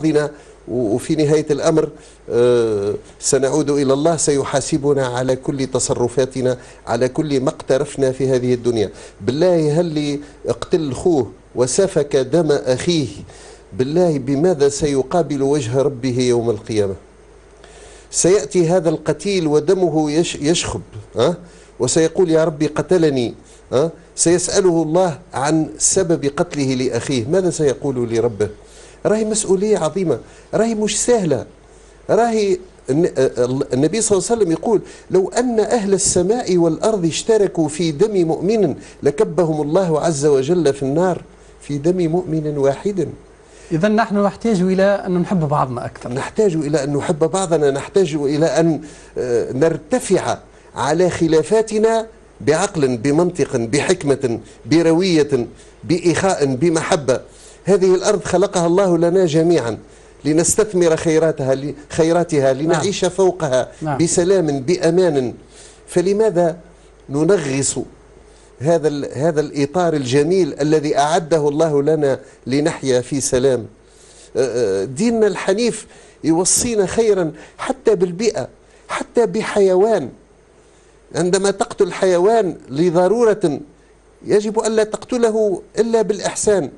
بعضنا وفي نهاية الأمر آه، سنعود إلى الله سيحاسبنا على كل تصرفاتنا على كل ما اقترفنا في هذه الدنيا. بالله هل اقتل أخوه وسفك دم أخيه؟ بالله بماذا سيقابل وجه ربه يوم القيامة؟ سيأتي هذا القتيل ودمه يشخب ها وسيقول يا ربي قتلني. ها سيسأله الله عن سبب قتله لأخيه. ماذا سيقول لربه؟ راهي مسؤولية عظيمة راهي مش سهلة. راهي النبي صلى الله عليه وسلم يقول لو أن أهل السماء والأرض اشتركوا في دم مؤمن لكبهم الله عز وجل في النار في دم مؤمن واحد. إذا نحن نحتاج إلى أن نحب بعضنا أكثر. نحتاج إلى أن نحب بعضنا نحتاج إلى أن آه، نرتفع على خلافاتنا بعقل بمنطق بحكمة بروية بإخاء بمحبة. هذه الأرض خلقها الله لنا جميعا لنستثمر خيراتها خيراتها لنعيش نعم. فوقها نعم. بسلام بأمان فلماذا ننغص هذا هذا الإطار الجميل الذي أعده الله لنا لنحيا في سلام ديننا الحنيف يوصينا خيرا حتى بالبيئة حتى بحيوان عندما تقتل حيوان لضرورة يجب ألا تقتله إلا بالإحسان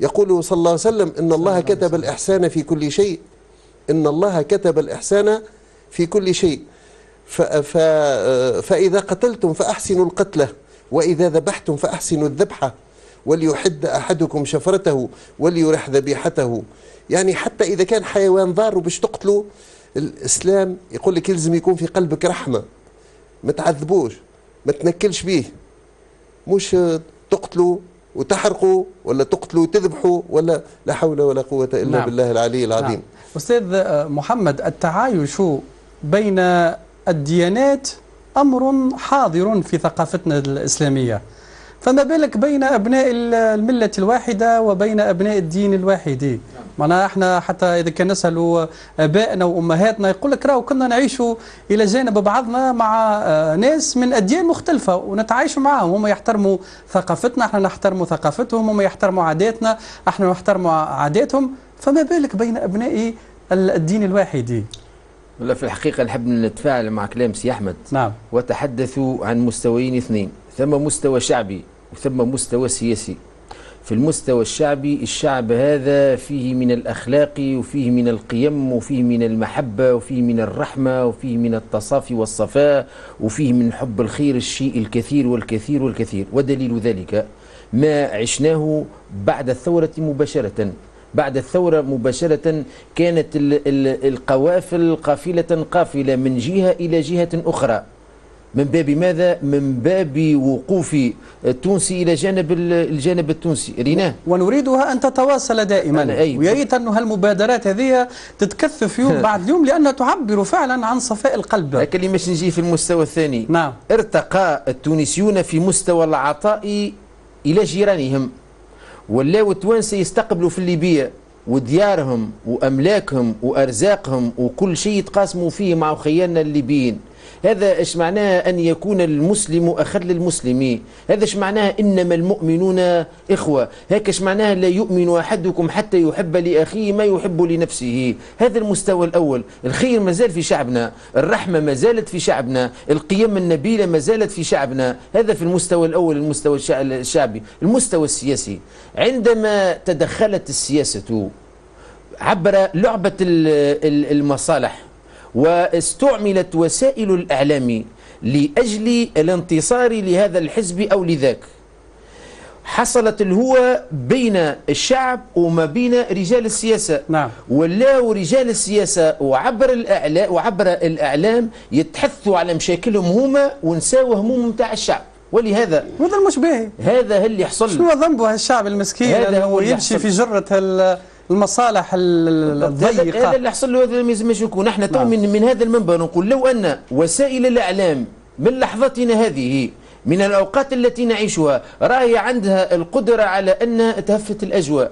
يقول صلى الله عليه وسلم إن الله كتب الإحسان في كل شيء. إن الله كتب الإحسان في كل شيء. فإذا قتلتم فأحسنوا القتلة وإذا ذبحتم فأحسنوا الذبحة. وليحد أحدكم شفرته وليرح ذبيحته. يعني حتى إذا كان حيوان ضار وباش تقتله الإسلام يقول لك يلزم يكون في قلبك رحمة. ما تعذبوش ما تنكلش به مش تقتلوا وتحرقوا ولا تقتلوا وتذبحوا ولا لا حول ولا قوة إلا نعم. بالله العلي العظيم نعم. أستاذ محمد التعايش بين الديانات أمر حاضر في ثقافتنا الإسلامية فما بالك بين أبناء الملة الواحدة وبين أبناء الدين الواحد معناها إحنا حتى إذا كان نسألوا آبائنا وأمهاتنا يقول لك راهو كنا نعيشوا إلى جانب بعضنا مع آه، ناس من أديان مختلفة ونتعايش معهم هم يحترموا ثقافتنا إحنا نحترموا ثقافتهم. هم يحترموا عاداتنا إحنا نحترموا عاداتهم. فما بالك بين أبناء الدين الواحد؟ لا في الحقيقة نحب نتفاعل مع كلام سي أحمد. نعم. وتحدثوا عن مستويين اثنين ثم مستوى شعبي وثم مستوى سياسي. في المستوى الشعبي الشعب هذا فيه من الأخلاق وفيه من القيم وفيه من المحبة وفيه من الرحمة وفيه من التصافي والصفاء وفيه من حب الخير الشيء الكثير والكثير والكثير. ودليل ذلك ما عشناه بعد الثورة مباشرة. بعد الثورة مباشرة كانت القوافل قافلة قافلة من جهة إلى جهة أخرى. من باب ماذا؟ من باب وقوف التونسي إلى جانب الجانب التونسي. ريناه ونريدها أن تتواصل دائما. ويا ريت أنه هالمبادرات هذه تتكثف يوم بعد يوم لأنها تعبر فعلا عن صفاء القلب. لكن باش نجي في المستوى الثاني. نعم. ارتقى التونسيون في مستوى العطاء إلى جيرانهم ولاو التوانسة يستقبلوا في الليبيه وديارهم وأملاكهم وأرزاقهم وكل شيء يتقاسموا فيه مع خيالنا الليبيين. هذا إيش معناه أن يكون المسلم أخل المسلمين هذا إيش معناه إنما المؤمنون إخوة؟ هيك إيش معناه لا يؤمن أحدكم حتى يحب لأخيه ما يحب لنفسه؟ هذا المستوى الأول. الخير ما زال في شعبنا الرحمة ما زالت في شعبنا القيم النبيلة ما زالت في شعبنا. هذا في المستوى الأول المستوى الشعبي. المستوى السياسي. عندما تدخلت السياسة عبر لعبة المصالح واستعملت وسائل الإعلام لأجل الانتصار لهذا الحزب أو لذاك. حصلت الهوة بين الشعب وما بين رجال السياسة. نعم. ولاو رجال السياسة وعبر الإعلام, وعبر الإعلام يتحثوا على مشاكلهم هما ونساو هموم نتاع الشعب. ولهذا هذا المش باهي هذا اللي يحصل شنو ذنبه هالشعب المسكين هذا هو يمشي في جرة المصالح الضيقة. هذا اللي حصل له هذا لازم يكون. إحنا تو نعم. من, من هذا المنبر نقول لو أن وسائل الإعلام من لحظتنا هذه من الأوقات التي نعيشها راهي عندها القدرة على أن تهفت الأجواء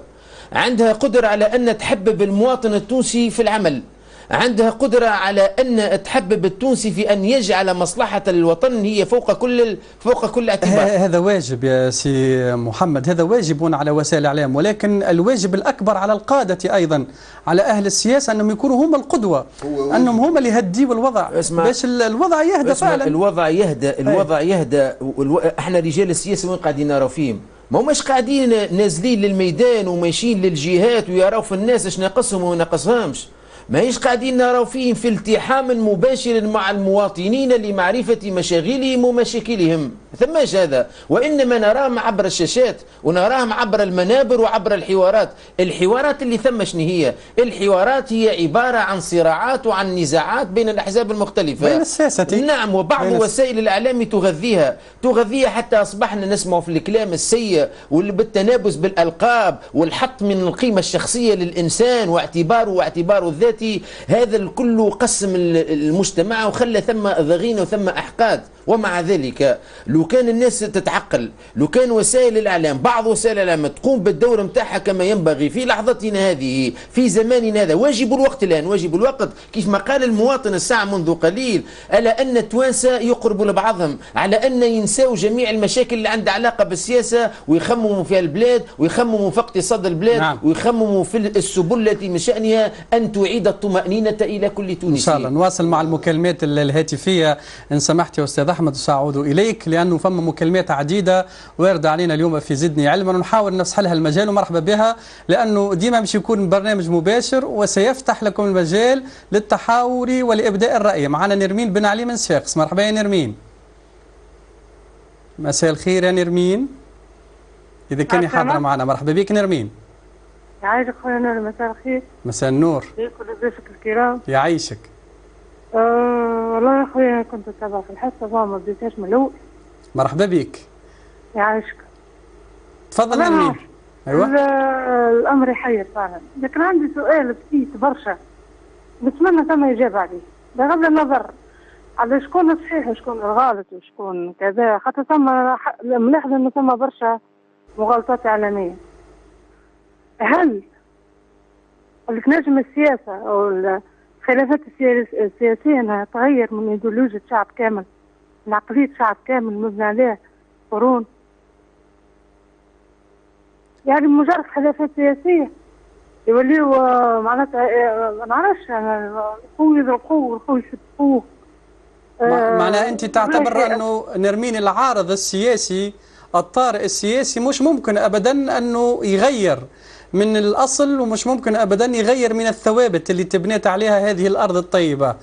عندها قدرة على أن تحبب المواطن التونسي في العمل. عندها قدرة على أن تحبب التونسي في أن يجعل مصلحة الوطن هي فوق كل فوق كل اعتبار هذا واجب يا سي محمد هذا واجب على وسائل الإعلام ولكن الواجب الأكبر على القادة أيضا على أهل السياسة أنهم يكونوا هم القدوة هو. أنهم هم اللي يهديوا الوضع. باش ال- الوضع يهدى فعلا. الوضع يهدى الوضع يهدى والو... إحنا رجال السياسة وين قاعدين نراو فيهم؟ ما هماش قاعدين نازلين للميدان وماشيين للجهات ويراو في الناس اش ناقصهم وما ناقصهمش. ما هيش قاعدين نراو فيهم في التحام مباشر مع المواطنين لمعرفة مشاغلهم ومشاكلهم؟ ثماش هذا وإنما نراهم عبر الشاشات ونراهم عبر المنابر وعبر الحوارات. الحوارات اللي ثم شنو هي؟ الحوارات هي عبارة عن صراعات وعن نزاعات بين الأحزاب المختلفة. بين الساسة. نعم وبعض وسائل الإعلام تغذيها. تغذيها حتى أصبحنا نسمع في الكلام السيء واللي بالتنابز بالألقاب والحط من القيمة الشخصية للإنسان واعتباره واعتباره الذاتي هذا الكل قسم ال- المجتمع وخلى ثم ضغينة وثم أحقاد ومع ذلك لو كان الناس تتعقل لو كان وسائل الإعلام بعض وسائل الإعلام تقوم بالدور متاعها كما ينبغي في لحظتنا هذه في زماننا هذا واجب الوقت الآن واجب الوقت كيف ما قال المواطن الساعة منذ قليل ألا أن التوانسة يقربوا لبعضهم على أن ينسوا جميع المشاكل اللي عندها علاقة بالسياسة ويخمموا في البلاد ويخمموا في اقتصاد البلاد نعم. ويخمموا في السبل التي من شأنها أن تعيد الطمأنينة إلى كل إن تونسي شاء الله. نواصل مع المكالمات ال- الهاتفية. إن سمحت يا أستاذ أحمد سأعود إليك لأنه فما مكالمات عديدة واردة علينا اليوم في زدني علما. ونحاول نفسح لها المجال ومرحبا بها لأنه ديما مش يكون برنامج مباشر وسيفتح لكم المجال للتحاور ولإبداء الرأي. معنا نرمين بن علي من صفاقس مرحبا يا نرمين. مساء الخير يا نرمين. إذا كان. حاضرة معنا. مرحبا بك نرمين. يعيشك خويا نور مساء الخير. مساء النور. ليك ولضيفك الكرام. يعيشك. أه والله يا خويا كنت أتابع في الحصة فما بديتهاش من الأول. مرحبا بك يعيشك. تفضل والله نرمين نعرف. أيوة. ال- الأمر يحير فعلا. لكن عندي سؤال بسيط برشا. نتمنى ثم إجابة عليه. بغض النظر على شكون الصحيح وشكون الغلط وشكون كذا. خاطر ثم ملاحظة أنه ثم برشا مغالطات إعلامية. هل اللي نجم السياسة أو الخلافات السياس- السياسية أنها تغير من إيديولوجية شعب كامل من عقلية شعب كامل مبني عليه قرون؟ يعني مجرد خلافات سياسية يوليو آه، معناتها آه، ما نعرفش قوي يضرب قوة والقوي يسب قوة. مع- آه، معناها أنت تعتبر أنه نرمين العارض السياسي الطارئ السياسي مش ممكن ابدا أنه يغير. من الأصل ومش ممكن ابدا يغير من الثوابت اللي تبنيت عليها هذه الأرض الطيبة.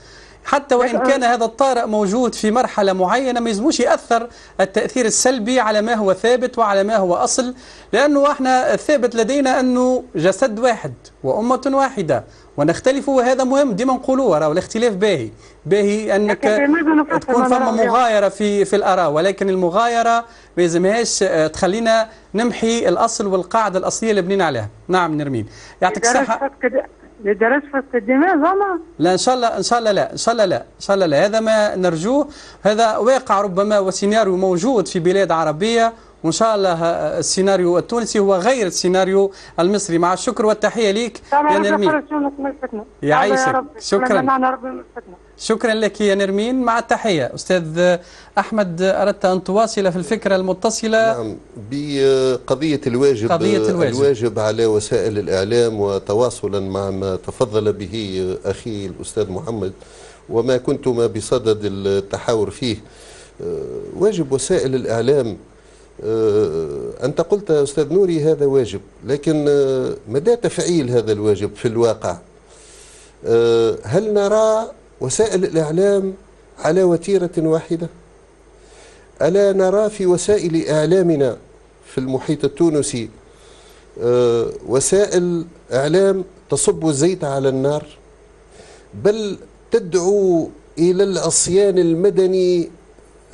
حتى وإن كان هذا الطارئ موجود في مرحلة معينة ما يلزموش يأثر التأثير السلبي على ما هو ثابت وعلى ما هو أصل لأنه إحنا الثابت لدينا أنه جسد واحد وأمة واحدة ونختلف وهذا مهم ديما نقولوه راه الاختلاف باهي. باهي أنك تكون ما فما؟ مغايرة في في الآراء ولكن المغايرة ما يلزمهاش آه، تخلينا نمحي الأصل والقاعدة الأصلية اللي بنينا عليها. نعم نرمين. يعطيك فسق لدرجة فسق الدماء زعما لا إن شاء الله إن شاء الله لا إن شاء الله لا إن شاء الله لا. هذا ما نرجوه. هذا واقع ربما وسيناريو موجود في بلاد عربية وإن شاء الله آه، السيناريو التونسي هو غير السيناريو المصري. مع الشكر والتحية ليك. يا نرمين. يعيشك. شكراً. شكرا لك يا نرمين. مع التحية أستاذ أحمد أردت أن تواصل في الفكرة المتصلة. نعم بقضية الواجب قضية الواجب. الواجب على وسائل الإعلام وتواصلا مع ما تفضل به أخي الأستاذ محمد وما كنتما بصدد التحاور فيه. آه، واجب وسائل الإعلام آه، أنت قلت أستاذ نوري هذا واجب لكن آه، مدى تفعيل هذا الواجب في الواقع؟ آه، هل نرى وسائل الإعلام على وتيرة واحدة؟ ألا نرى في وسائل إعلامنا في المحيط التونسي آه، وسائل إعلام تصب الزيت على النار؟ بل تدعو إلى العصيان المدني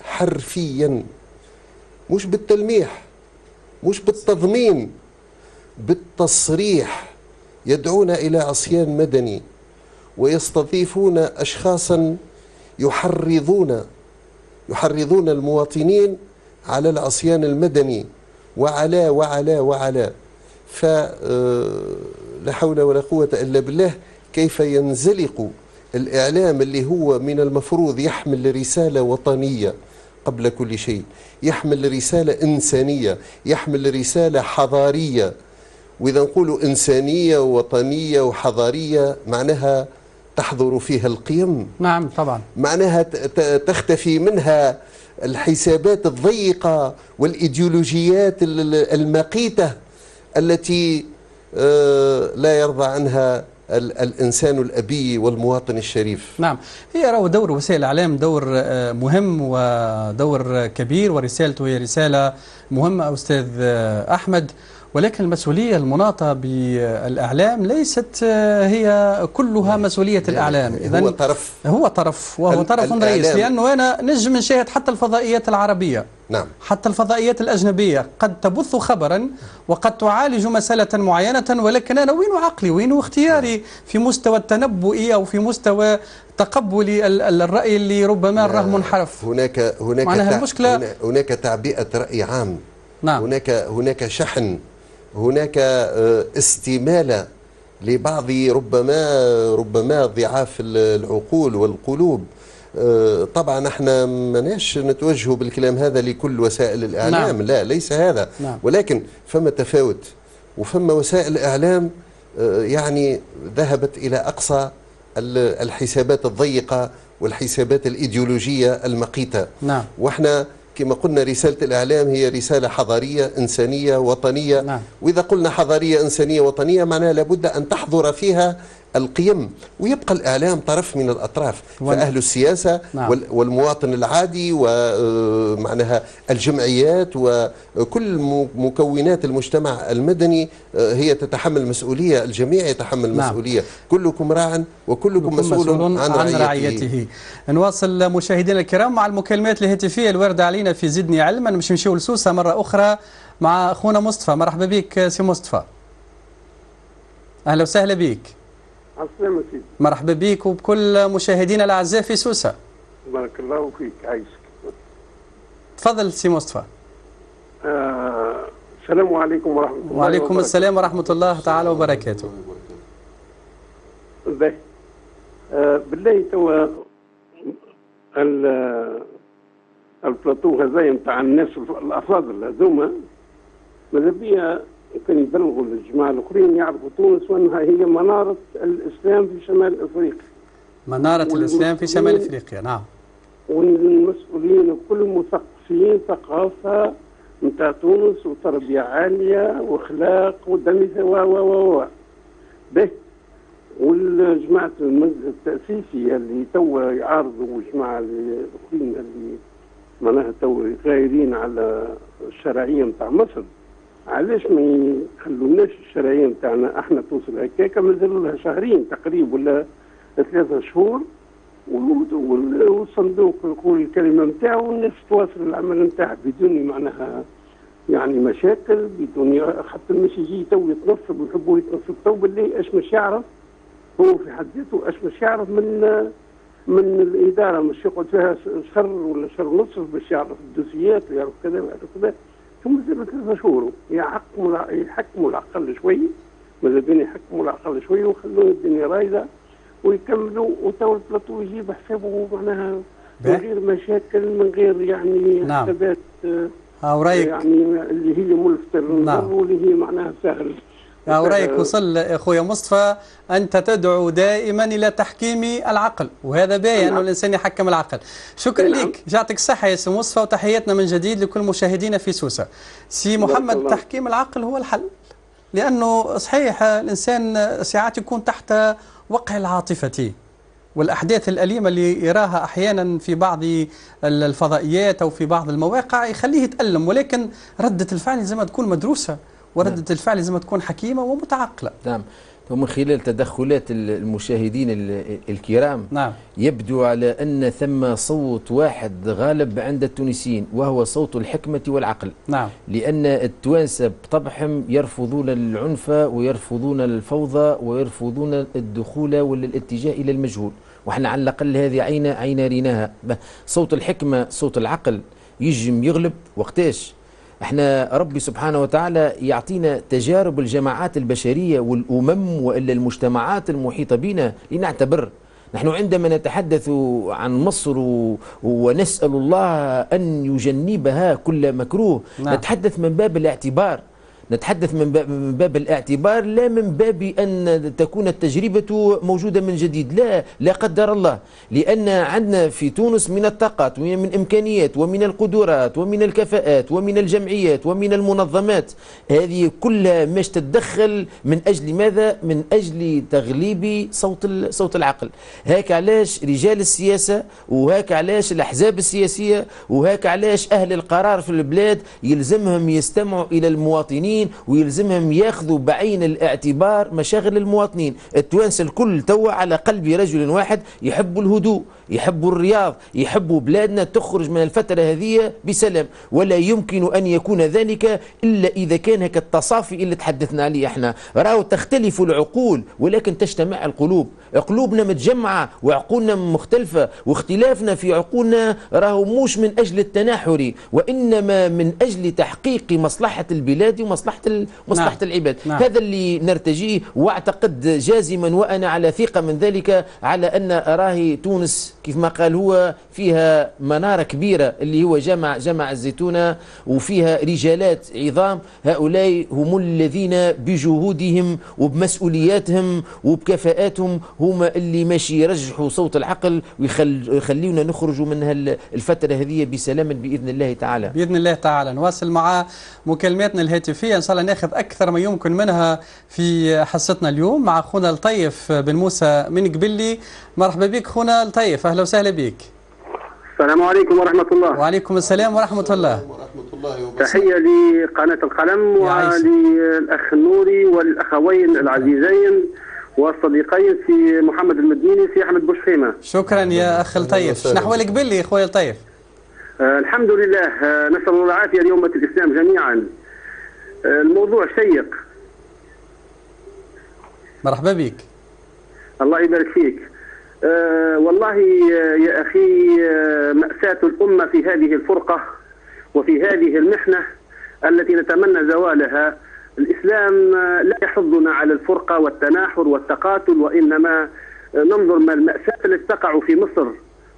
حرفيا. مش بالتلميح مش بالتضمين بالتصريح. يدعون إلى عصيان مدني ويستضيفون أشخاصا يحرضون يحرضون المواطنين على العصيان المدني. وعلى وعلى وعلى. فلا حول ولا قوة إلا بالله كيف ينزلق الإعلام اللي هو من المفروض يحمل رسالة وطنية؟ قبل كل شيء. يحمل رسالة إنسانية يحمل رسالة حضارية. وإذا نقول إنسانية ووطنية وحضارية معناها تحضر فيها القيم. نعم طبعا. معناها تختفي منها الحسابات الضيقة والإيديولوجيات ال- ال- المقيتة التي آه، لا يرضى عنها الإنسان الأبي والمواطن الشريف. نعم. هي راهو دور وسائل الإعلام دور آه، مهم ودور كبير ورسالته هي رسالة مهمة أستاذ آه، أحمد. ولكن المسؤولية المناطة بالإعلام ليست آه، هي كلها مسؤولية الإعلام. هو إذن طرف. هو طرف وهو طرف. رئيس. لأنه أنا نجم نشاهد حتى الفضائيات العربية. نعم. حتى الفضائيات الأجنبية. قد تبث خبرا وقد تعالج مسألة معينة ولكن أنا وين عقلي؟ وين اختياري؟ في مستوى التنبؤ أو في مستوى تقبل ال- ال- الرأي اللي ربما راه منحرف. هناك هناك المشكلة- هناك تعبئة رأي عام. نعم. هناك هناك شحن. هناك آه، استمالة لبعض ربما ربما ضعاف ال- العقول والقلوب. آه، طبعا إحنا ماناش نتوجه بالكلام هذا لكل وسائل الإعلام. نعم. لا ليس هذا. نعم. ولكن فما تفاوت. وفما وسائل اعلام آه، يعني ذهبت إلى أقصى ال- الحسابات الضيقة والحسابات الإيديولوجية المقيتة. نعم. وإحنا كما قلنا رسالة الإعلام هي رسالة حضارية إنسانية وطنية نعم. وإذا قلنا حضارية إنسانية وطنية معناها لابد أن تحضر فيها القيم ويبقى الإعلام طرف من الأطراف. فأهل السياسة نعم. وال- والمواطن العادي ومعناها الجمعيات وكل م- مكونات المجتمع المدني آه، هي تتحمل مسؤولية الجميع يتحمل نعم. مسؤولية. كلكم راع وكلكم كلكم مسؤول, عن, عن رعيته, رعيته. نواصل مشاهدينا الكرام مع المكالمات الهاتفية الواردة علينا في زدني علما. مش نمشيو لسوسة مرة أخرى مع أخونا مصطفى. مرحبا بك سي مصطفى. أهلا وسهلا بك. عسلامة سيدي مرحبا بك وبكل مشاهدينا الأعزاء في سوسة. بارك الله فيك عايشك. تفضل سي مصطفى. آه السلام عليكم ورحمة الله وعليكم وبركاته. السلام ورحمة الله تعالى وبركاته. إزاي آه بالله توا ال- البلاطو هذا نتاع الناس الأفاضل هذوما ماذا بيا كان يبلغوا الجماعه الاخرين يعرفوا تونس وأنها هي منارة الإسلام في شمال إفريقيا. منارة الإسلام في شمال إفريقيا نعم. والمسؤولين وكل مثقفين ثقافة نتاع تونس وتربية عالية وأخلاق ودنيا و و و و به. والجماعة المجلس التأسيسي اللي توا يعارضوا الجماعة الأخرين اللي معناها توا غايرين على الشرعية نتاع مصر. علاش ما يخلوناش الشرعية نتاعنا إحنا توصل هكاكا مازالوا لها شهرين تقريبا ولا ثلاثة شهور وال- وال- والصندوق يقول الكلمة نتاعو والناس تواصل العمل نتاعها بدون معناها يعني مشاكل بدون حتى مش يجي تو يتنصب ويحبوا يتنصب تو بالله اش مش يعرف؟ هو في حد ذاته اش مش يعرف من من الإدارة؟ مش يقعد فيها شهر ولا شهر ونصف باش يعرف الدوسيات ويعرف كذا ويعرف كذا. ثم ثلاثة شهور يحكموا يحكموا العقل شوي ماذا بين يحكموا العقل شوي ويخلوا الدنيا رايده ويكملوا وتو البلاطو يجيب حسابه معناها من. غير مشاكل من غير يعني نعم. حسابات آه، أو رأيك يعني اللي هي ملفتة للنظر نعم. واللي هي معناها سهل رأيك. وصل أخويا مصطفى أنت تدعو دائما إلى تحكيم العقل وهذا باين أنه نعم. الإنسان يحكم العقل شكرا نعم. لك يعطيك الصحة يا سي مصطفى وتحياتنا من جديد لكل مشاهدينا في سوسة سي محمد. تحكيم العقل هو الحل لأنه صحيح الإنسان ساعات يكون تحت وقع العاطفة والأحداث الأليمة اللي يراها أحيانا في بعض الفضائيات أو في بعض المواقع يخليه يتألم ولكن ردة الفعل لازم تكون مدروسة وردة الفعل لازم تكون حكيمة ومتعقلة. نعم. ومن خلال تدخلات المشاهدين ال- الكرام نعم. يبدو على أن ثم صوت واحد غالب عند التونسيين وهو صوت الحكمة والعقل. نعم. لأن التوانسة بطبعهم يرفضون العنف ويرفضون الفوضى ويرفضون الدخول ولا الاتجاه إلى المجهول. وإحنا على الأقل هذه عين عين ريناها. صوت الحكمة صوت العقل يجم يغلب. وقتاش؟ إحنا ربي سبحانه وتعالى يعطينا تجارب الجماعات البشرية والأمم وإلا المجتمعات المحيطة بنا لنعتبر نحن عندما نتحدث عن مصر و- ونسأل الله أن يجنبها كل مكروه نعم. نتحدث من باب الاعتبار نتحدث من باب, الاعتبار لا من باب أن تكون التجربة موجودة من جديد. لا لا قدر الله. لأن عندنا في تونس من الطاقات ومن من إمكانيات ومن القدرات ومن الكفاءات ومن الجمعيات ومن المنظمات. هذه كلها مش تتدخل من أجل ماذا؟ من أجل تغليب صوت صوت العقل. هاك علاش رجال السياسة وهاك علاش الأحزاب السياسية وهاك علاش أهل القرار في البلاد يلزمهم يستمعوا إلى المواطنين ويلزمهم ياخذوا بعين الاعتبار مشاغل المواطنين. التوانسة الكل توا على قلب رجل واحد يحبوا الهدوء. يحبوا الرياض يحبوا بلادنا تخرج من الفترة هذه بسلام ولا يمكن أن يكون ذلك إلا إذا كان هيك التصافي اللي تحدثنا عليه إحنا راهو تختلف العقول ولكن تجتمع القلوب قلوبنا متجمعة وعقولنا مختلفة واختلافنا في عقولنا راهو مش من أجل التناحر وإنما من أجل تحقيق مصلحة البلاد ومصلحة ال- مصلحة نعم. العباد نعم. هذا اللي نرتجيه واعتقد جازما وأنا على ثقة من ذلك على أن راهي تونس كيف ما قال هو فيها منارة كبيرة اللي هو جمع جمع الزيتونة وفيها رجالات عظام. هؤلاء هم الذين بجهودهم وبمسؤولياتهم وبكفاءاتهم هم اللي ماشي يرجحوا صوت العقل ويخليونا نخرجوا من الفترة هذه بسلام بإذن الله تعالى. بإذن الله تعالى. نواصل مع مكالماتنا الهاتفية. إن شاء الله ناخذ أكثر ما يمكن منها في حصتنا اليوم مع أخونا لطيف بن موسى من قبلي. مرحبا بك اخونا لطيف أهلا وسهلا بك. السلام عليكم ورحمة الله. وعليكم السلام ورحمة الله. ورحمة الله وبركاته تحية لقناة القلم. وللأخ النوري والأخوين العزيزين والصديقين في محمد المديني في أحمد بوشخيمة. شكرا يا أخ لطيف. وسهلا. نحو قبلي اخويا لطيف؟ آه الحمد لله. آه نسأل الله العافية لأمة الإسلام جميعا. آه الموضوع شيق. مرحبا بك. الله يبارك فيك. آه والله آه، يا أخي آه مأساة الأمة في هذه الفرقة وفي هذه المحنة التي نتمنى زوالها. الإسلام لا يحضنا على الفرقة والتناحر والتقاتل وإنما ننظر ما المأساة التي تقع في مصر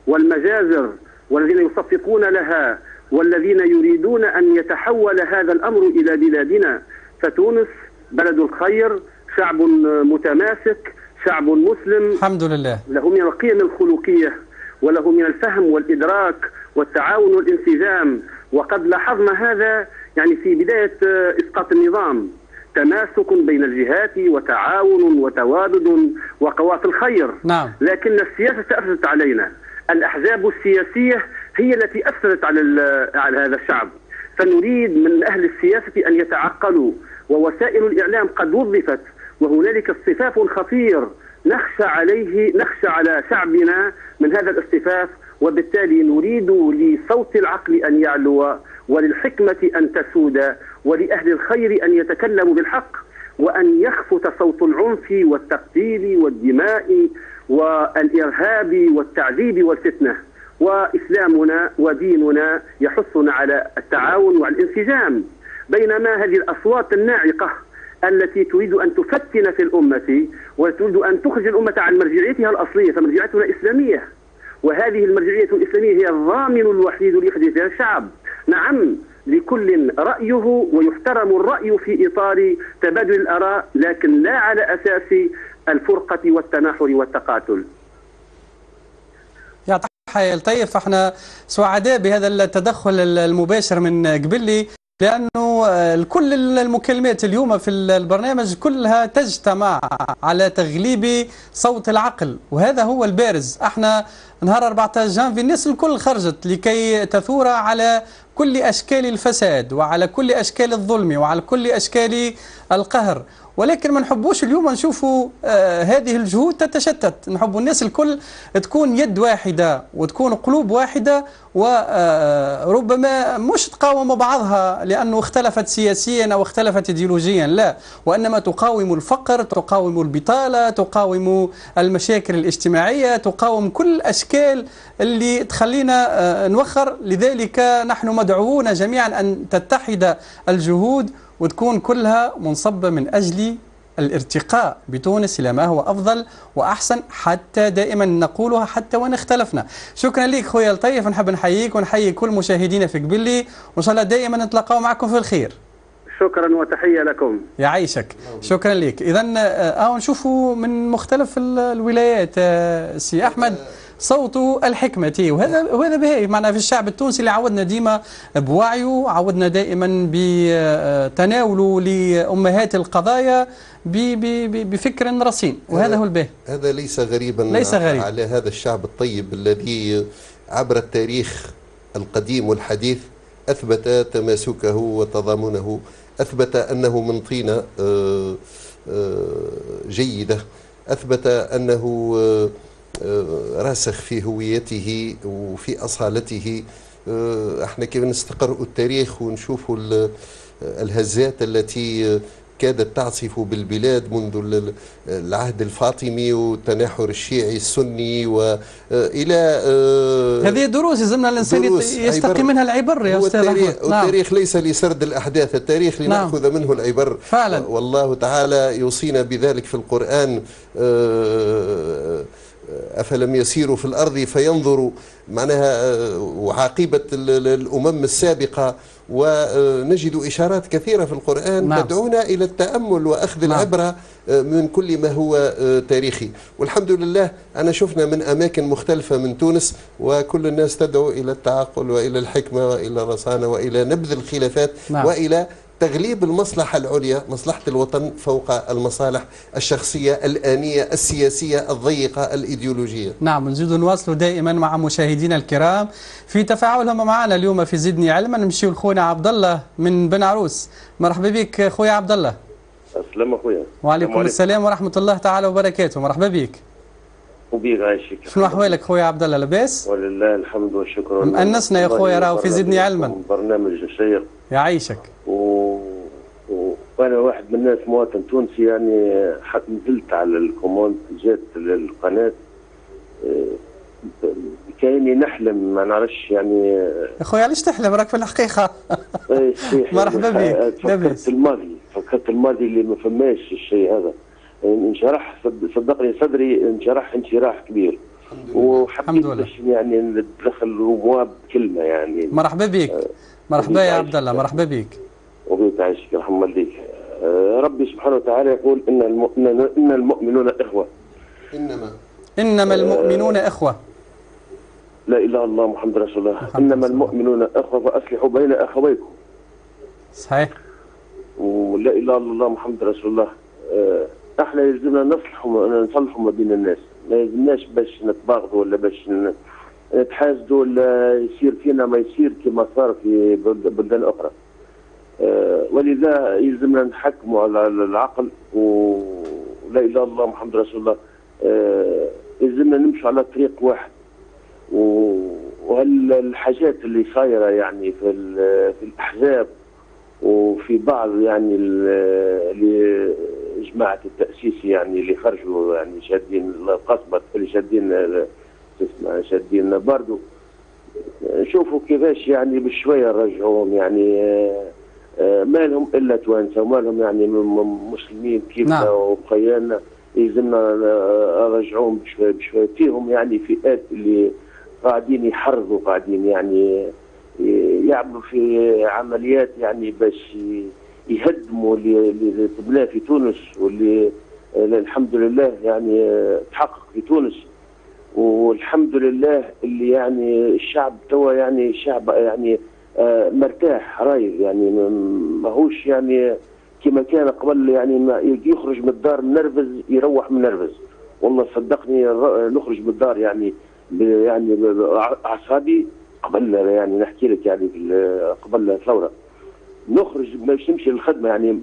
والمجازر والذين يصفقون لها والذين يريدون أن يتحول هذا الأمر إلى بلادنا. فتونس بلد الخير شعب متماسك شعب مسلم الحمد لله. له من القيم الخلقية وله من الفهم والإدراك والتعاون والانسجام وقد لاحظنا هذا يعني في بداية آه، إسقاط النظام. تماسك بين الجهات وتعاون وتوادد وقوافل الخير. نعم. لكن السياسة أفسدت علينا. الأحزاب السياسية هي التي أفسدت على, ال- على هذا الشعب. فنريد من أهل السياسة أن يتعقلوا. ووسائل الإعلام قد وظفت وهنالك اصطفاف خطير نخشى عليه نخشى على شعبنا من هذا الاصطفاف وبالتالي نريد لصوت العقل أن يعلو وللحكمة أن تسود ولأهل الخير أن يتكلموا بالحق وأن يخفت صوت العنف والتقتيل والدماء والإرهاب والتعذيب والفتنة. وإسلامنا وديننا يحثنا على التعاون والانسجام. بينما هذه الأصوات الناعقة التي تريد أن تفتن في الأمة وتريد أن تخرج الأمة عن مرجعيتها الأصلية فمرجعيتنا إسلامية وهذه المرجعية الإسلامية هي الضامن الوحيد لحديث الشعب. نعم لكل رأيه ويحترم الرأي في إطار تبادل الآراء لكن لا على أساس الفرقة والتناحر والتقاتل. يعطيك الصحة لطيف إحنا سعداء بهذا التدخل المباشر من قبلي. لأنه آه، كل المكالمات اليوم في البرنامج كلها تجتمع على تغليب صوت العقل. وهذا هو البارز. إحنا نهار 14 جانفي الناس الكل خرجت لكي تثور على كل أشكال الفساد وعلى كل أشكال الظلم وعلى كل أشكال القهر. ولكن ما نحبوش اليوم نشوفوا آه هذه الجهود تتشتت. نحب الناس الكل تكون يد واحدة وتكون قلوب واحدة وربما مش تقاوم بعضها لأنه اختلفت سياسيا أو اختلفت ايديولوجيا لا. وإنما تقاوم الفقر تقاوم البطالة تقاوم المشاكل الاجتماعية تقاوم كل الأشكال اللي تخلينا آه، نوخر. لذلك نحن مدعوون جميعا أن تتحد الجهود وتكون كلها منصبة من أجل الارتقاء بتونس إلى ما هو أفضل وأحسن حتى دائما نقولها حتى وإن اختلفنا. شكرا لك خويا لطيف نحب نحييك ونحيي كل مشاهدينا في قبلي وإن شاء الله دائما نتلاقاو معكم في الخير. شكرا وتحية لكم. يعيشك. شكرا لك. اذا آه نشوفوا من مختلف ال- الولايات آه، سي أحمد. صوت الحكمة. وهذا وهذا باهي معنا في الشعب التونسي اللي عودنا ديما بوعيه عودنا دائما بتناوله لأمهات القضايا بفكر رصين. وهذا هو الباهي. هذا ليس غريبا ليس غريب. على هذا الشعب الطيب الذي عبر التاريخ القديم والحديث أثبت تماسكه وتضامنه أثبت أنه من طينة آه، آه، جيدة أثبت أنه آه، راسخ في هويته وفي أصالته آه، إحنا كيف نستقرأ التاريخ ونشوفوا ال- الهزات التي كادت تعصف بالبلاد منذ ال- العهد الفاطمي والتناحر الشيعي السني والى هذه دروس لازمنا الإنسان يستقي. منها العبر يا أستاذ التاريخ, أحمد نعم التاريخ ليس لسرد الأحداث التاريخ نعم. لنأخذ منه العبر فعلا. والله تعالى يوصينا بذلك في القرآن آه، أفلم يسيروا في الأرض فينظروا معناها آه، وعاقبه ال- ال- الأمم السابقة ونجد إشارات كثيرة في القرآن نعم. تدعونا إلى التأمل وأخذ نعم. العبرة آه، من كل ما هو آه، تاريخي والحمد لله أنا شفنا من أماكن مختلفة من تونس وكل الناس تدعو إلى التعقل وإلى الحكمة وإلى الرصانة وإلى نبذ الخلافات نعم. وإلى تغليب المصلحة العليا مصلحة الوطن فوق المصالح الشخصية الآنية السياسية الضيقة الإيديولوجية. نعم نزيد نواصلوا دائما مع مشاهدينا الكرام. في تفاعلهم معنا اليوم في زدني علما نمشيو لخونا عبد الله من بن عروس مرحبا بك خويا عبد الله. السلام أخويا. وعليكم السلام ورحمة الله تعالى وبركاته. مرحبا بك. وبيك عايشك شنو احوالك خويا عبد الله؟ لاباس؟ ولله الحمد والشكر مأنسنا يا أخويا راهو في زدني. علما. برنامج شيق يعيشك. و... و... وأنا واحد من الناس مواطن تونسي يعني حتى نزلت على ال commande جات للقناة. كأني نحلم ما نعرفش يعني. يا خويا علاش تحلم؟ راك في الحقيقة. إيه،. مرحبا بك. لاباس. فكرت الماضي فكرت الماضي اللي ما فماش الشيء هذا. انشرح صد- صدقني صدري انشرح انشراح كبير. وحبيت الحمد لله. باش يعني ندخل الأبواب كلمة يعني. مرحبا بك. مرحبا يا عبد الله مرحبا بك. وبيت عايشك يرحم والديك آه، ربي سبحانه وتعالى يقول إن المؤمنون ان المؤمنون إخوة. إنما. إنما المؤمنون إخوة. لا إله إلا الله محمد رسول الله. محمد إنما. المؤمنون إخوة فأصلحوا بين أخويكم. صحيح. ولا إله إلا الله محمد رسول الله. آه، إحنا يلزمنا نصلحوا نصلحوا ما بين الناس. ما يلزمناش باش نتباغضوا ولا باش نتحاسدوا ولا يصير فينا ما يصير كما صار في بلد- بلدان أخرى. آه، ولذا يلزمنا نحكموا على العقل ولا إله إلا الله محمد رسول الله. آه، يلزمنا نمشوا على طريق واحد. وهالحاجات اللي صايرة يعني في في الأحزاب وفي بعض يعني ال- لجماعة التأسيس يعني اللي خرجوا يعني شادين القصبة اللي شادين شادين باردو شوفوا كيفاش يعني بشوية نرجعوهم يعني ما لهم إلا توانسة وما لهم يعني مسلمين كيفنا نعم. وبخيالنا يلزمنا نرجعوهم بشوية بشوية. فيهم يعني فئات اللي قاعدين يحرضوا قاعدين يعني يعملوا في عمليات يعني باش يهدموا اللي تبناه في تونس واللي آه، الحمد لله يعني آه، تحقق في تونس. والحمد لله اللي يعني الشعب توا يعني شعب يعني آه، مرتاح رايد يعني ما- ماهوش يعني كما كان قبل يعني ما يخرج من الدار منرفز يروح منرفز والله صدقني نخرج من الدار يعني يعني اعصابي قبل يعني نحكي لك يعني قبل الثوره نخرج باش نمشي للخدمه يعني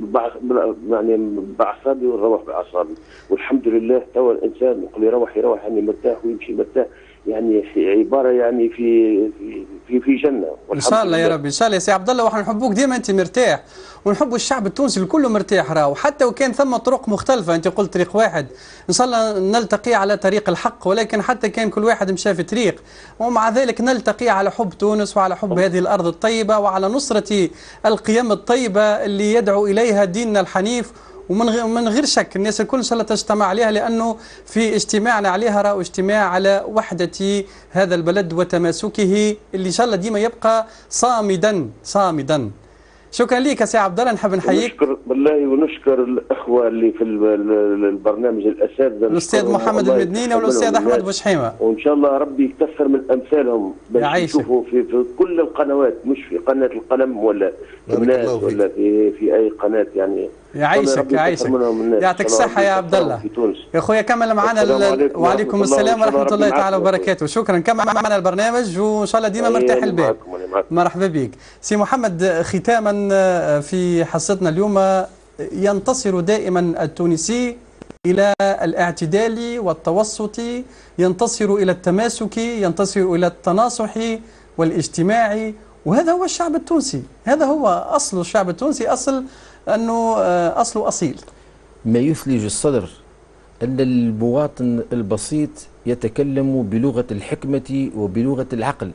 يعني باعصابي ونروح باعصابي والحمد لله توا الإنسان يقول يروح يروح يعني مرتاح ويمشي مرتاح. يعني في عبارة يعني في في في, جنة إن شاء الله يا لله. رب إن شاء الله يا سي عبد الله وحنا نحبوك ديما أنت مرتاح ونحبوا الشعب التونسي الكل مرتاح راهو حتى وكان ثم طرق مختلفة أنت قلت طريق واحد. إن شاء الله نلتقي على طريق الحق ولكن حتى كان كل واحد مشى في طريق. ومع ذلك نلتقي على حب تونس وعلى حب هذه الأرض الطيبة وعلى نصرة القيم الطيبة اللي يدعو إليها ديننا الحنيف. ومن غير من غير شك الناس الكل إن شاء الله تجتمع عليها لأنه في اجتماعنا عليها راهو اجتماع على وحدة هذا البلد وتماسكه اللي إن شاء الله ديما يبقى صامدا صامدا شكرا لك يا سي عبد الله نحب نحييك ونشكر بالله ونشكر الأخوة اللي في ال- ال- البرنامج الاساتذه الأستاذ محمد يكثر والأستاذ أحمد. بوشحيمه وإن شاء الله ربي يكثر من أمثالهم باش. يشوفوا في, في كل القنوات مش في قناة القلم ولا فيك. ولا في في أي قناة يعني؟ يعيشك يعيشك. يعطيك الصحه يا عبد الله. يا أخويا كمل معنا ال- وعليكم السلام ورحمة الله تعالى. وبركاته. شكرا. كمل معنا البرنامج وإن شاء الله ديما أي مرتاح البال. مرحبا بك. سي محمد ختاما آه، في حصتنا اليوم آه، ينتصر دائما التونسي إلى الاعتدال والتوسط ينتصر إلى التماسك ينتصر إلى التناصح والاجتماع وهذا هو الشعب التونسي. هذا هو أصل الشعب التونسي أصل أنه آه، أصله أصيل ما يثلج الصدر أن المواطن البسيط يتكلم بلغة الحكمة وبلغة العقل.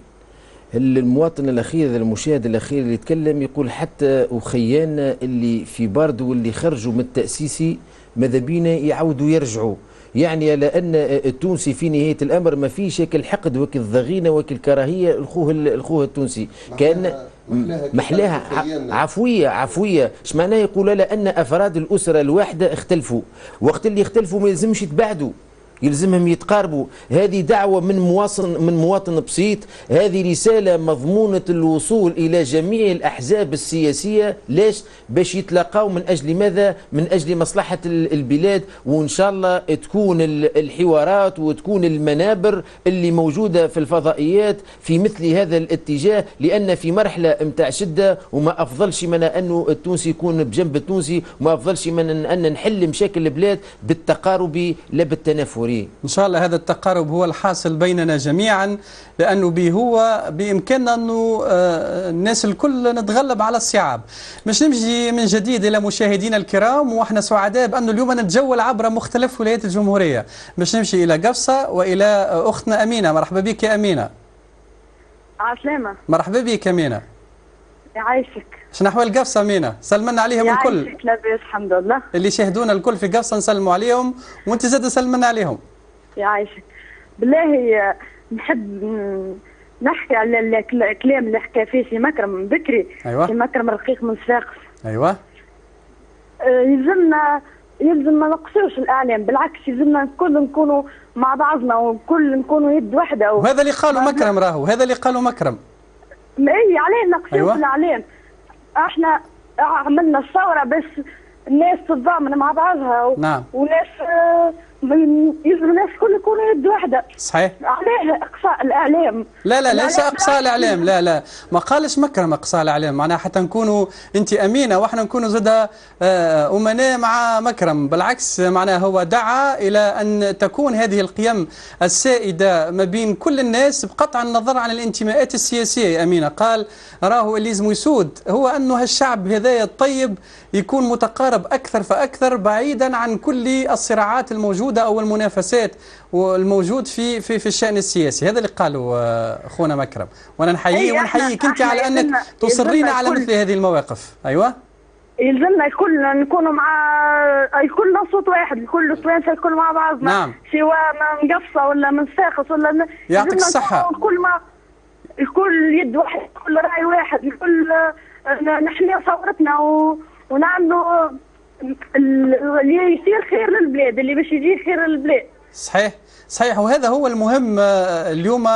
المواطن الأخير المشاهد الأخير اللي يتكلم يقول حتى أخيانا اللي في باردو واللي خرجوا من التأسيس ماذا بينا يعودوا يرجعوا. يعني أن التونسي في نهاية الأمر ما فيش هيك الحقد وكل الضغينة وكل الكراهية الخوه الخوه التونسي. كان محلاها عفوية عفوية. اش معناه يقول لا؟ أن أفراد الأسرة الواحدة اختلفوا. وقت اللي اختلفوا ما يلزمش يتباعدوا. يلزمهم يتقاربوا. هذه دعوة من مواطن من مواطن بسيط. هذه رسالة مضمونة الوصول إلى جميع الأحزاب السياسية. ليش؟ باش يتلاقاو من أجل ماذا؟ من أجل مصلحة ال- البلاد. وإن شاء الله تكون ال- الحوارات وتكون المنابر اللي موجودة في الفضائيات في مثل هذا الاتجاه. لأن في مرحلة متاع شدة وما أفضلش من أنه التونسي يكون بجنب التونسي وما أفضلش من أن نحل مشاكل البلاد بالتقارب لا بالتنافر إن شاء الله هذا التقارب هو الحاصل بيننا جميعا لأنه به هو بإمكاننا أنه آه، الناس الكل نتغلب على الصعاب. مش نمشي من جديد إلى مشاهدينا الكرام وإحنا سعداء بأنه اليوم نتجول عبر مختلف ولايات الجمهورية. مش نمشي إلى قفصة وإلى أختنا أمينة. مرحبا بك يا أمينة. عسلامة. مرحبا بك يا أمينة. يعيشك شنو أحوال قفصة أمينة؟ سلمنا عليهم الكل. لاباس الحمد لله. اللي شاهدونا الكل في قفصة نسلموا عليهم وأنت زاد سلمنا عليهم. يعيشك بالله نحب نحكي على ال- الكل- الكلام اللي حكى فيه سي مكرم بكري. أيوة. سي مكرم رقيق من صفاقس أيوة. آه، يلزمنا يلزم ما نقصوش الإعلام بالعكس يلزمنا الكل نكونوا مع بعضنا والكل نكونوا يد واحدة. وهذا اللي قالوا مكرم راهو هذا اللي قالوا مكرم. ما إي عليه نقصوش. أيوة. الإعلام. إحنا عملنا الثورة بس الناس تتضامن مع بعضها و... نعم. وناس من- يلزم الناس الكل يكونوا يد واحدة. صحيح. عليه اقصاء الإعلام. لا لا ليس الإعلام إقصاء. الإعلام لا لا. ما قالش مكرم إقصاء الإعلام. معناها حتى نكونوا انت أمينة وإحنا نكونوا زاد آه، أمناء مع مكرم. بالعكس معناها هو دعا إلى أن تكون هذه القيم السائدة ما بين كل الناس بقطع النظر عن الانتماءات السياسية. يا أمينة قال راهو اللي لازم يسود هو أنه هالشعب هذايا الطيب يكون متقارب أكثر فأكثر بعيدا عن كل الصراعات الموجودة أو المنافسات والموجود في في في الشأن السياسي هذا اللي قاله آه، أخونا مكرم وأنا نحييه ونحييك أنت إحنا على أنك يلزمنا- تصرين على. مثل هذه المواقف أيوه يلزمنا الكل نكونوا مع الكل صوت واحد الكل التوانسه الكل مع بعضنا نعم. سواء من قفصة ولا من ساقص ولا من يعطيك. نكونوا الكل مع الكل يد واحد الكل راي واحد الكل آه، نحمي ثورتنا و... ونعملوا اللي يصير خير للبلاد اللي باش يجي خير للبلاد. صحيح صحيح. وهذا هو المهم آه، اليوم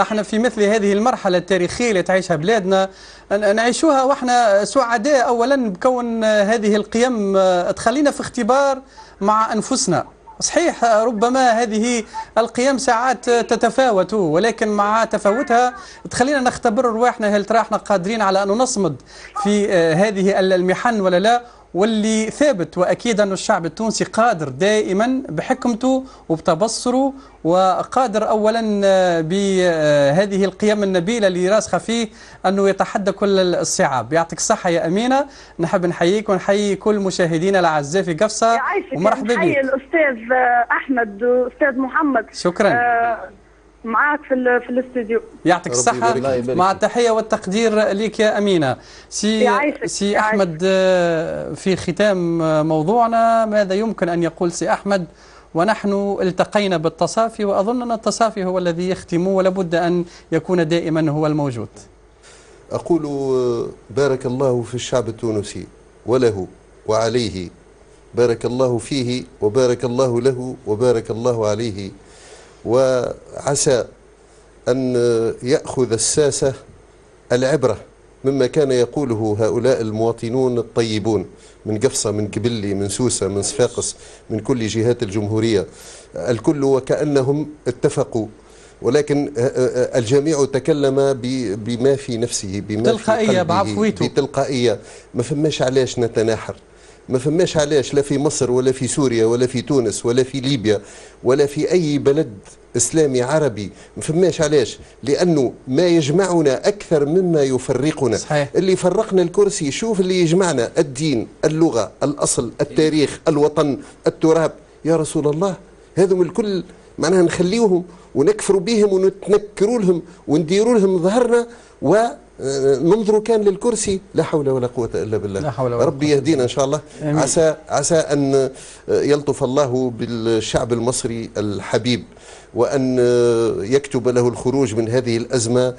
إحنا في مثل هذه المرحلة التاريخية اللي تعيشها بلادنا نعيشوها وإحنا سعداء اولا بكون آه، هذه القيم آه، تخلينا في اختبار مع أنفسنا. صحيح ربما هذه القيم ساعات تتفاوت ولكن مع تفاوتها تخلينا نختبر رواحنا هل ترى إحنا قادرين على أن نصمد في هذه المحن ولا لا؟ واللي ثابت وأكيد أن الشعب التونسي قادر دائما بحكمته وبتبصره وقادر اولا آه، بهذه القيم النبيلة اللي راسخة فيه أنه يتحدى كل الصعاب. يعطيك الصحة يا أمينة. نحب نحييك ونحيي كل مشاهدينا الأعزاء في قفصة. يعيشك ومرحبا بك. الأستاذ آه، أحمد واستاذ محمد. شكرا. آه، معاك في في الاستوديو. يعطيك الصحة. مع. التحية والتقدير لك يا أمينة. سي, يعيشك، سي. أحمد آه، في ختام موضوعنا. ماذا يمكن أن يقول سي أحمد؟ ونحن التقينا بالتصافي وأظن أن التصافي هو الذي يختم ولابد أن يكون دائما هو الموجود. أقول آه، بارك الله في الشعب التونسي وله وعليه. بارك الله فيه وبارك الله له وبارك الله عليه. وعسى أن يأخذ الساسة العبرة مما كان يقوله هؤلاء المواطنون الطيبون من قفصة من قبلي من سوسة من صفاقس من كل جهات الجمهورية. الكل وكأنهم اتفقوا ولكن الجميع تكلم بما في نفسه بما تلقائية، بعفويته. بتلقائية. ما فماش علاش نتناحر. ما فماش علاش لا في مصر ولا في سوريا ولا في تونس ولا في ليبيا ولا في أي بلد إسلامي عربي ما فماش علاش؟ لأنه ما يجمعنا أكثر مما يفرقنا. صحيح. اللي فرقنا الكرسي شوف اللي يجمعنا الدين اللغة الأصل التاريخ الوطن التراب. يا رسول الله هذم الكل معناها نخليوهم ونكفروا بهم ونتنكروا لهم ونديروا لهم ظهرنا وننظروا كان للكرسي. لا حول ولا قوة إلا بالله. لا حول ولا ربي يهدينا إن شاء الله. عسى عسى أن يلطف الله بالشعب المصري الحبيب وأن يكتب له الخروج من هذه الأزمة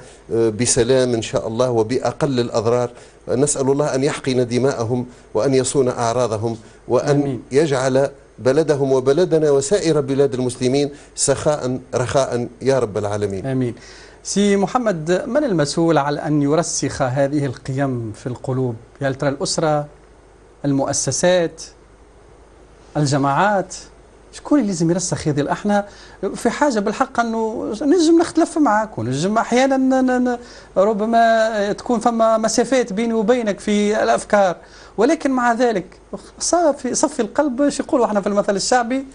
بسلام إن شاء الله وبأقل الأضرار. نسأل الله أن يحقن دماءهم وأن يصون أعراضهم وأن. يجعل بلدهم وبلدنا وسائر بلاد المسلمين سخاء رخاء يا رب العالمين. آمين. سي محمد من المسؤول على أن يرسخ هذه القيم في القلوب؟ هل ترى الأسرة المؤسسات الجماعات؟ شكون اللي لازم يرسخ هذه؟ إحنا في حاجة بالحق أنه نجم نختلف معك ونجم أحيانا ربما تكون فما مسافات بيني وبينك في الأفكار. ولكن مع ذلك صافي صفي القلب شو يقولوا إحنا في المثل الشعبي؟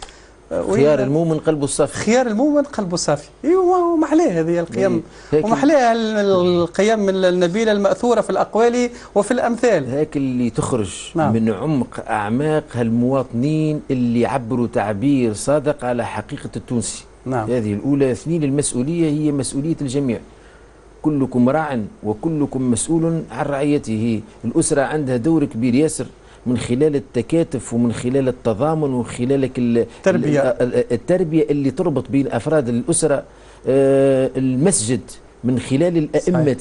خيار المؤمن قلبه الصافي خيار المؤمن قلبه صافي. إيوه ومحلاه هذه القيم. هيك- ال- القيم النبيلة المأثورة في الأقوال وفي الأمثال. هاك اللي تخرج نعم. من عمق أعماق هالمواطنين اللي عبروا تعبير صادق على حقيقة التونسي. نعم. هذه الأولى. اثنين المسؤولية هي مسؤولية الجميع. كلكم راع وكلكم مسؤول عن رعيته. الأسرة عندها دور كبير. ياسر من خلال التكاتف ومن خلال التضامن ومن خلال ال- التربية. ال- ال- التربية اللي تربط بين أفراد الأسرة آه، المسجد من خلال الأئمة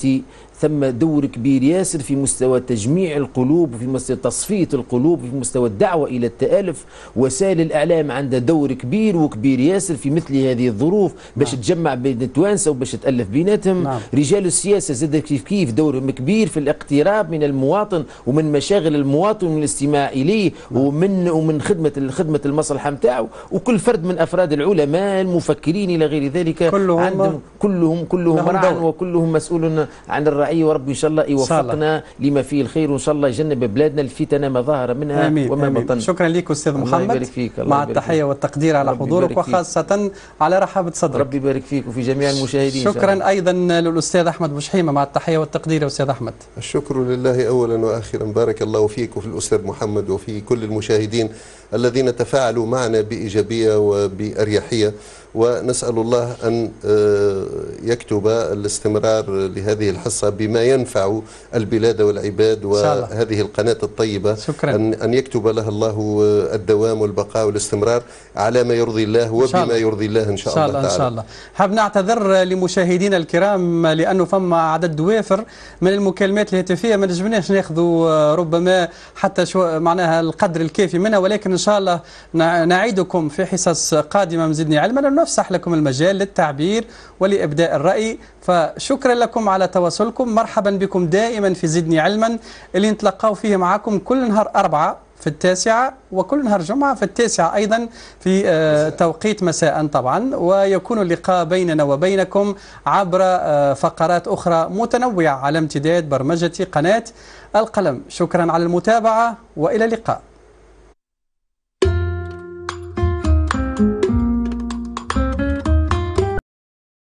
ثم دور كبير ياسر في مستوى تجميع القلوب وفي مستوى تصفية القلوب وفي مستوى الدعوة إلى التآلف. وسائل الإعلام عندها دور كبير وكبير ياسر في مثل هذه الظروف. باش نعم. تجمع بين التوانسة وباش تألف بيناتهم. نعم. رجال السياسة زاد كيف كيف دورهم كبير في الاقتراب من المواطن ومن مشاغل المواطن ومن الاستماع إليه. ومن ومن خدمة خدمة المصلحة نتاعو وكل فرد من أفراد العلماء المفكرين إلى غير ذلك كلهم- عندهم كلهم كلهم لهم راع. وكلهم مسؤول عن الرعية وربي إن شاء الله الله. يوفقنا لما فيه الخير وإن شاء الله يجنب بلادنا الفتن ما ظهر منها آمين وما آمين بطن شكرا لك أستاذ الله محمد يبارك فيك، الله مع يبارك التحية فيك. والتقدير على حضورك. وخاصة على رحابة صدرك ربي يبارك فيك وفي جميع المشاهدين الله. شكرا أيضا للأستاذ أحمد بوشحيمة مع التحية والتقدير يا أستاذ أحمد الشكر لله أولا وآخرا بارك الله فيك وفي الأستاذ محمد وفي كل المشاهدين الذين تفاعلوا معنا بإيجابية وبأريحية ونسأل الله أن آه، يكتب الاستمرار لهذه الحصة بما ينفع البلاد والعباد. وهذه القناة الطيبة شكرا. أن, يكتب لها الله الدوام والبقاء والاستمرار على ما يرضي الله وبما. يرضي الله إن شاء, شاء الله الله إن شاء الله حاب نعتذر لمشاهدينا الكرام لأنه فما عدد دوافر من المكالمات الهاتفية ما نجمناش ناخذوا آه، ربما حتى شو معناها القدر الكافي منها ولكن إن شاء الله نع- نعيدكم في حصص قادمة من زدني علما ونفسح لكم المجال للتعبير ولإبداء الرأي فشكرا لكم على تواصلكم. مرحبا بكم دائما في زدني علما اللي نتلقاو فيه معكم كل نهار أربعة في التاسعة وكل نهار جمعة في التاسعة أيضا في آه، توقيت مساء طبعا. ويكون اللقاء بيننا وبينكم عبر آه، فقرات أخرى متنوعة على امتداد برمجة قناة القلم. شكرا على المتابعة وإلى اللقاء.